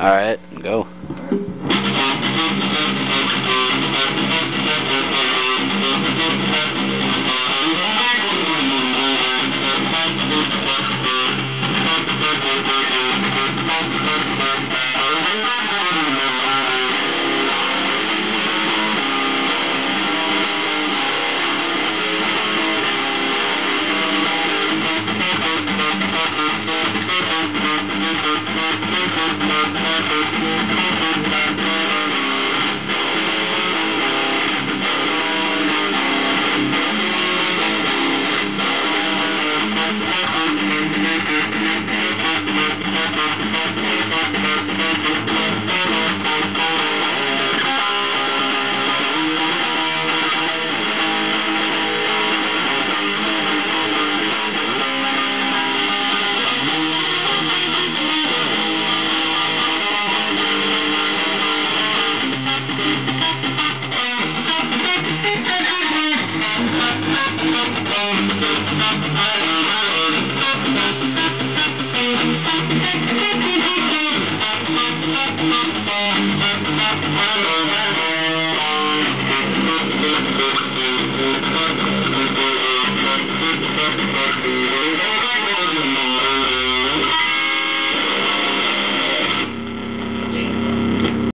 Alright, go.